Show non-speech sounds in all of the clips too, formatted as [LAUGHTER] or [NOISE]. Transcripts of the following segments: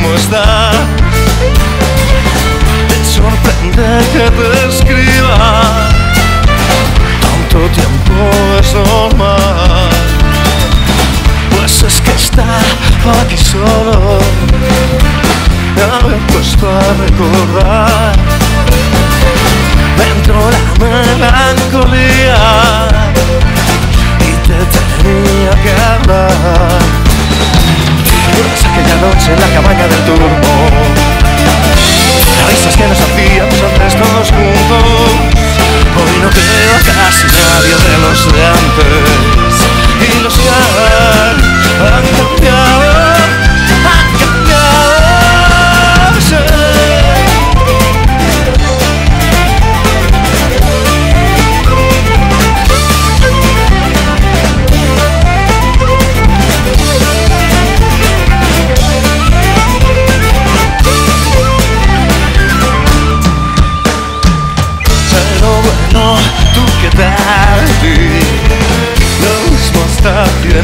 cómo está. Te sorprende que te escriba. Tanto tiempo es normal. Pues es que está aquí solo. Ya me he puesto a recordar. Dentro la melancolía. En la cabaña del turbo,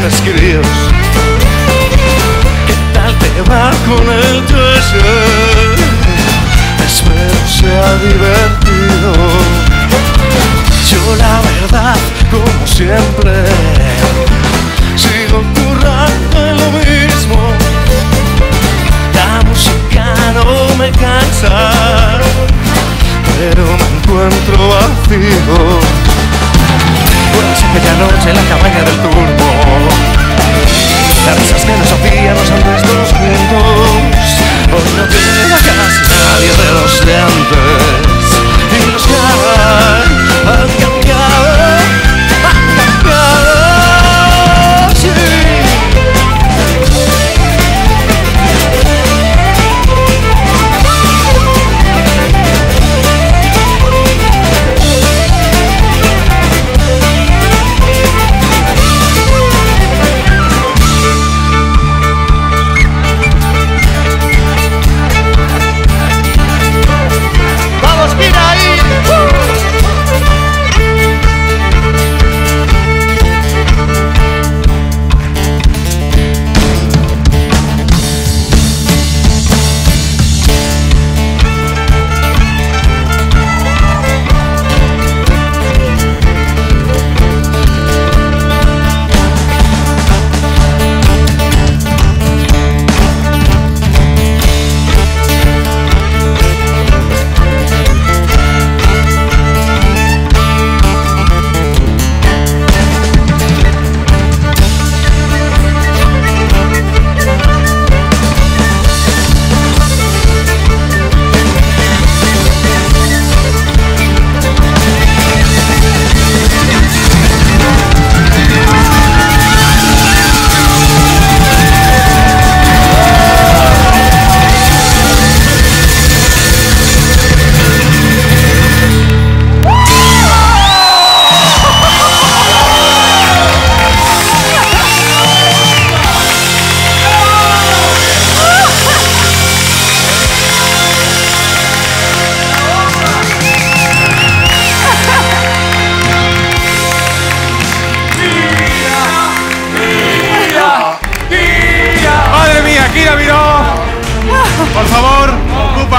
críos ¿Qué tal te va con el tuyo? Espero sea divertido Yo la verdad, como siempre Sigo currando lo mismo La música no me cansa pero me encuentro vacío. Pues aquella noche la cabaña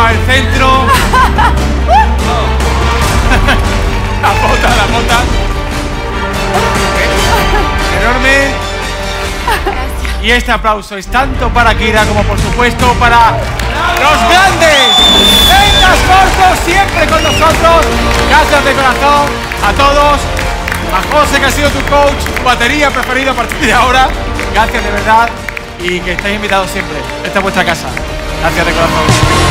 ocupa el centro. [LAUGHS] La bota, la bota. Enorme. Y este aplauso es tanto para Kira como por supuesto para los grandes. Vengas cortos siempre con nosotros. Gracias de corazón a todos. A José que ha sido tu coach, tu batería preferida a partir de ahora. Gracias de verdad y que estáis invitados siempre. Esta es vuestra casa. Gracias de corazón.